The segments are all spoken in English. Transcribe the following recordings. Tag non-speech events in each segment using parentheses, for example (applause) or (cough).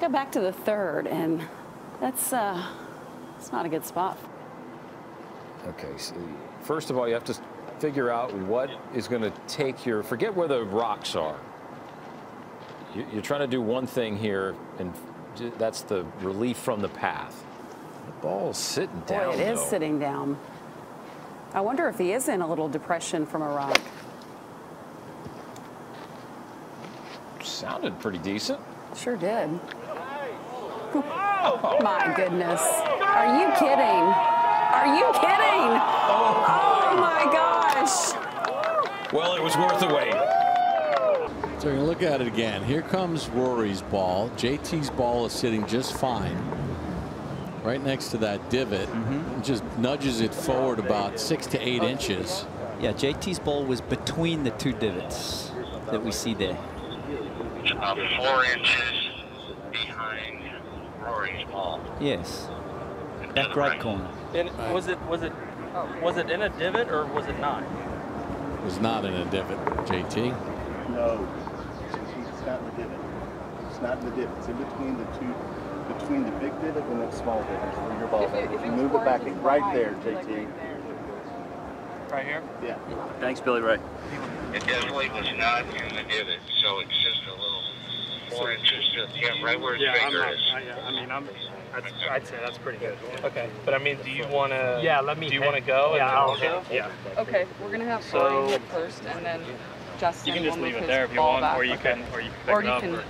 Let's go back to the third, and that's uh, that's not a good spot. Okay, so first of all, you have to figure out what is going to take your, forget where the rocks are. You- You're trying to do one thing here, and that's the relief from the path. The ball's sitting down. Boy, it is though. sitting down. I wonder if he is in a little depression from a rock. Sounded pretty decent. Sure did. My goodness. Are you kidding? Are you kidding? Oh my gosh. Well, it was worth the wait. So we're going to look at it again. Here comes Rory's ball. JT's ball is sitting just fine. Right next to that divot. Mm-hmm. Just nudges it forward about six to eight inches. Yeah, JT's ball was between the two divots that we see there. about four inches behind Rory's ball. Yes. That right corner. And was it was it oh, was it in a divot or was it not? It was not in a divot, JT. No, it's not in the divot. It's not in the divot. It's in between the two, between the big divot and the small divot where your ball If it- is. if If you was move it back forward, in right behind, there, like right JT. Right here. Yeah. Thanks, Billy Ray. It definitely was not in the divot, so it's just a little four inches, yeah, right where his Yeah, I'm finger not, is. I, I mean, I'm, I'd, I'd say that's pretty good. Okay, but I mean, do you want to? Yeah, let me. Do you want to go? Yeah, and I'll go. Yeah. Okay, we're gonna have So- Rory hit first, and then Justin You can just leave it there if you want, back. or you Okay. can, or you can pick Or it up. can, or,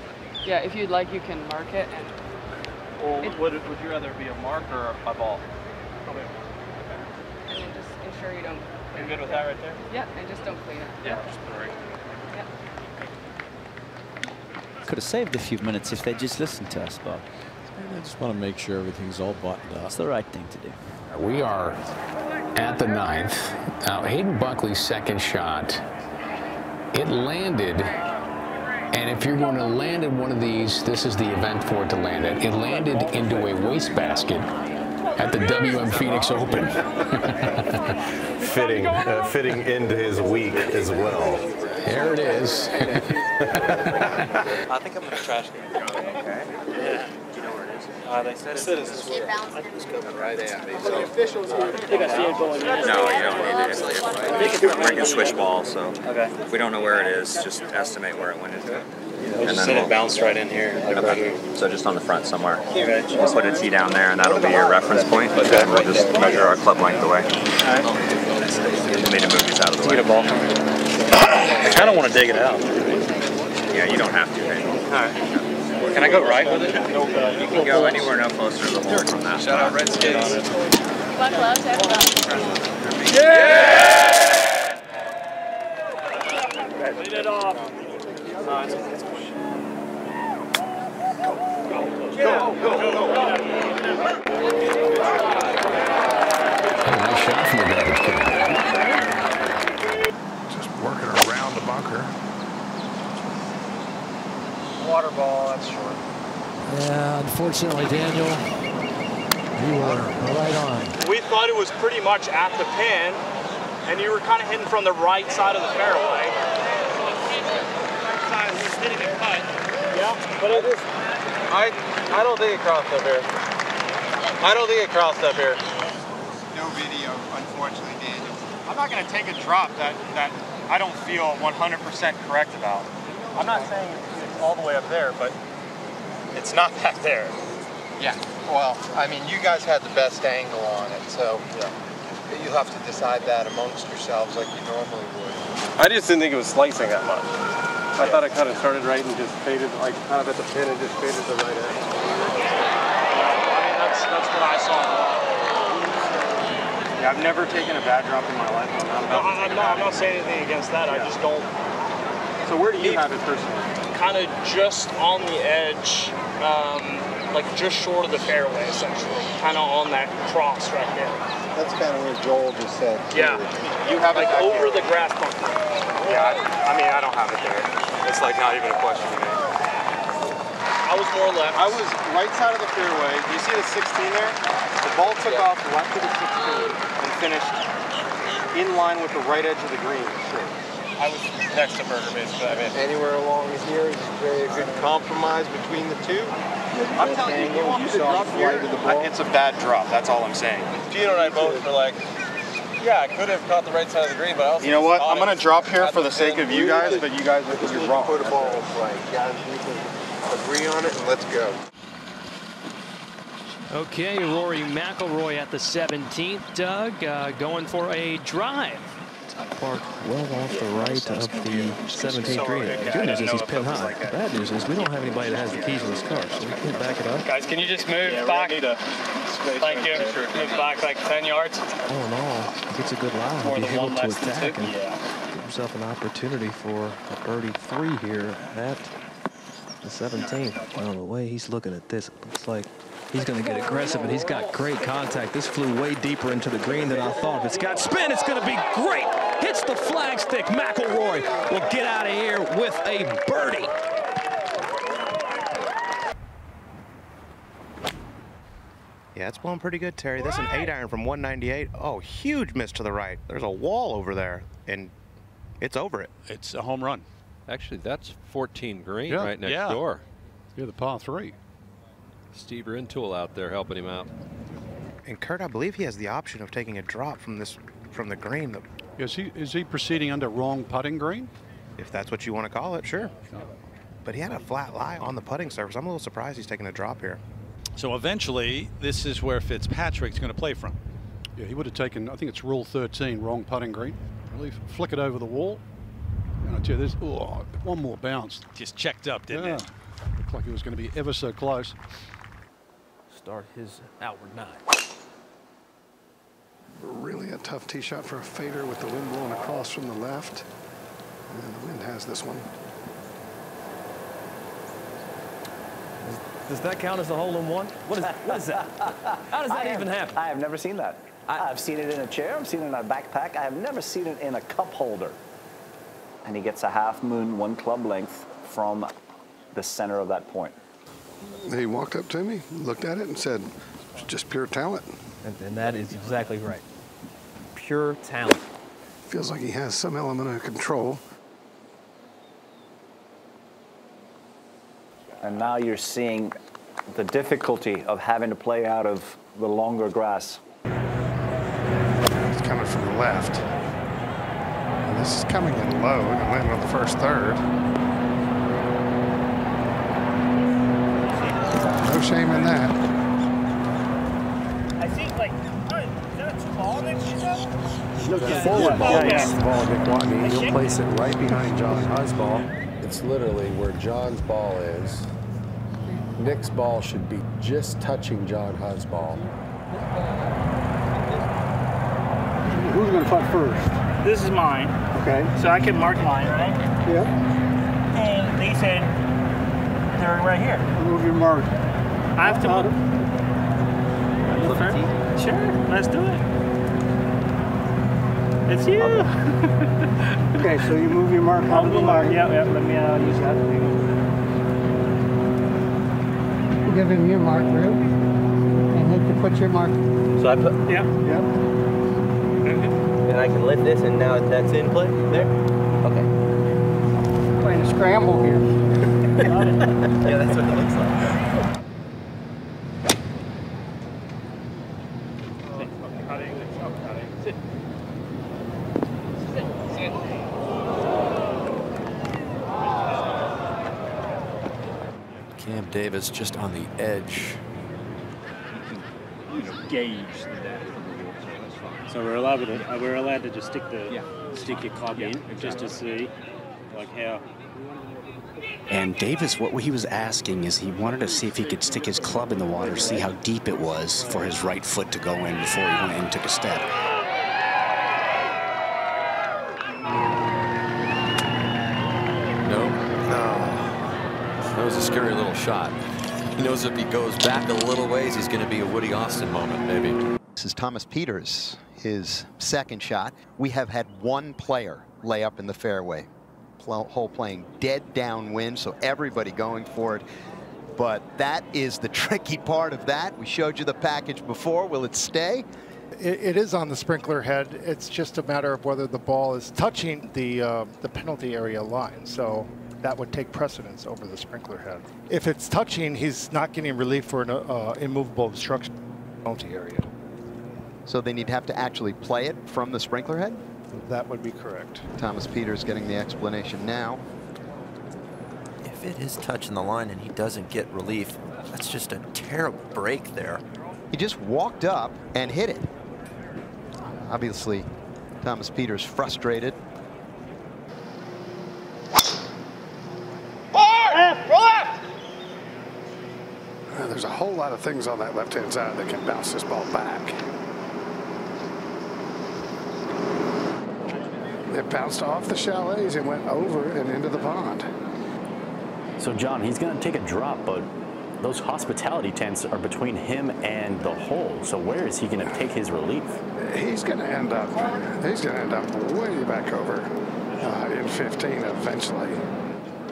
yeah, if you'd like, you can mark it and. or it- would, would you rather be a mark or a ball? And then just ensure you don't. You good with that right there? Yeah, and just don't clean it. Yeah. Just put it right. Could have saved a few minutes if they just listened to us, Bob. I just want to make sure everything's all buttoned up. That's the right thing to do. We are at the ninth. Now, Hayden Buckley's second shot, it landed. And if you're going to land in one of these, this is the event for it to land at. It landed into a wastebasket at the WM Phoenix Open. (laughs) fitting, uh, fitting into his week as well. There it is. (laughs) I think I'm in a trash can. Okay. Yeah. Do you know where it is? Uh, they said it's this way. Right at me. I think I see it going in. No, you don't need to. We're going to switch ball, so Okay. we don't know where it is. Just estimate where it went into. They And just then said it we'll- bounced right in here. Like right here. Okay. So just on the front somewhere. Okay. We'll put a tee down there, and that'll be your reference point. But then we'll just measure our club length away. Alright. We'll need to move these out of the way. Get a ball. I kind of want to dig it out. Yeah, you don't have to. Hey. Alright. Can I go right with it? You can go anywhere no closer to the hole from that. Shout out Red Skates. Black gloves, have Lead it off. nice shot from the garbage can. Just working around. Water ball, that's short. Yeah, unfortunately, Daniel, you were right on. We thought it was pretty much at the pin, and you were kind of hitting from the right side of the fairway. hitting the cut. Yeah, but it is. I I don't think it crossed up here. I don't think it crossed up here. No video, unfortunately, Daniel. I'm not gonna take a drop that that I don't feel 100% correct about. I'm not saying it's all the way up there, but it's not (laughs) back there. Yeah. Well, I mean, you guys had the best angle on it, so you'll have to decide that amongst yourselves like you normally would. I just didn't think it was slicing that much. I thought it kind of started right and just faded, like kind of at the pin and just faded the right edge. I mean, that's that's what I saw. Yeah, I've never taken a bad drop in my life. I'm not No, to I- I'm not. a I'm not saying anything against that. I just don't. So where do you have it personally? Kind of just on the edge, um, like just short of the fairway, essentially. Kind of on that cross right there. That's kind of where Joel just said. Yeah. You have it Like back over here. the grass bunker. Yeah, I, I mean, I don't have it there. It's like not even a question to me. I was more left. I was right side of the fairway. Do you see the 16 there? The ball took off left of the 16 and finished in line with the right edge of the green. Sure. I was next to Berger, basically. I mean, Anywhere along here is a good compromise between the two. I'm telling you, you want me to drop here? flight the ball. It's a bad drop. That's all I'm saying. Gino and I both were like, yeah, I could have caught the right side of the green, but I also You know what? I'm gonna drop here for the sake of you guys, but you guys are you're wrong. Put a ball in play. Guys, we can agree on it and let's go. Okay, Rory McIlroy at the 17th. Doug uh, going for a drive. Park well off the right of the 17th green. Good news is he's pin high. The bad news is we don't have anybody that has the keys in this car, so we can't back it up. Guys, can you just move back? Thank you. Move back like 10 yards. All in all, he gets a good line. More He'll be than able to attack two. and give himself an opportunity for a birdie three here at the 17th. Well, the way he's looking at this, it looks like he's going to get aggressive, and he's got great contact. This flew way deeper into the green than I thought. If it's got spin, it's going to be great. Hits the flagstick. McIlroy will get out of here with a birdie. Yeah, it's blowing pretty good, Terry. That's an eight iron from 198. Oh, huge miss to the right. There's a wall over there, and it's over it. It's a home run. Actually, that's 14 green Yeah. right next Yeah. door. Yeah, the par three. Steve Rintoul out there helping him out. And Kurt, I believe he has the option of taking a drop from this from the green. Is he is he proceeding under wrong putting green? If that's what you want to call it, sure. But he had a flat lie on the putting surface. I'm a little surprised he's taking a drop here. So eventually, this is where Fitzpatrick's going to play from. Yeah, he would have taken. I think it's rule 13, wrong putting green. Really flick it over the wall. And I tell you, there's oh, one more bounce. Just checked up, didn't yeah. it? Looked like it was going to be ever so close. Start his outward nine. Really a tough tee shot for a fader with the wind blowing across from the left. And the wind has this one. Does that count as a hole in one? What is, what is that? How does (laughs) that I even have, happen? I have never seen that. I, have seen it in a chair. I've seen it in a backpack. I have never seen it in a cup holder. And he gets a half moon, one club length from the center of that point. He walked up to me, looked at it, and said, it's just pure talent. And, and that is exactly right. Pure talent. Feels like he has some element of control. And now you're seeing the difficulty of having to play out of the longer grass. It's coming from the left. And this is coming in low and landing on the first third. No shame in that. I think, like, oh, is that a ball next to you? Look, Yeah. forward ball. Yeah. Yes. Ball, Nick Watney. He'll place it right behind John Huh's ball. It's literally where John's ball is. Nick's ball should be just touching John Huh's ball. Who's going to putt first? This is mine. Okay. So I can mark mine, right? Yeah. And they said they're right here. Move your mark. I have to move. Sure, let's do it. It's you. okay, (laughs) so you move your mark. I'll move mark. Yeah, yeah. Let me uh, use that. Give him your mark, Drew. And then to put your mark. So I put. Yeah. Yep. And I can lift this, and now that's in play there. Okay. Playing a scramble here. (laughs) yeah, that's what it looks like. Cam Davis just on the edge. you know, gauge the depth of the water. So we're allowed to uh, we're allowed to just stick the stick your club in just to see like how. And Davis, what he was asking is he wanted to see if he could stick his club in the water, see how deep it was for his right foot to go in before he went in and took a step. A scary little shot. He knows if he goes back a little ways, he's going to be a Woody Austin moment, maybe. This is Thomas Pieters, his second shot. We have had one player lay up in the fairway. Pl- Hole playing dead downwind, so everybody going for it. But that is the (laughs) tricky part of that. We showed you the package before. Will it stay? It, it is on the sprinkler head. It's just a matter of whether the ball is touching the uh, the penalty area line. So that would take precedence over the sprinkler head. If it's touching, he's not getting relief for an uh, immovable obstruction penalty area. So then you'd have to actually play it from the sprinkler head? That would be correct. Thomas Pieters getting the explanation now. If it is touching the line and he doesn't get relief, that's just a terrible break there. He just walked up and hit it. Obviously, Thomas Pieters frustrated. Uh, There's a whole lot of things on that left-hand side that can bounce this ball back. It bounced off the chalets and went over and into the pond. So, John, he's going to take a drop, but those hospitality tents are between him and the hole. So, where is he going to take his relief? He's going to end up. He's going to end up way back over uh, in 15 eventually.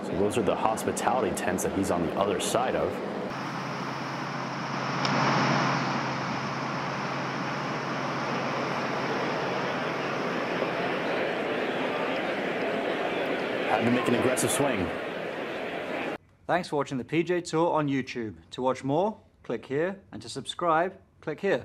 So, those are the hospitality tents that he's on the other side of. An aggressive swing. Thanks for watching the PGA Tour on YouTube. To watch more, click here, and to subscribe, click here.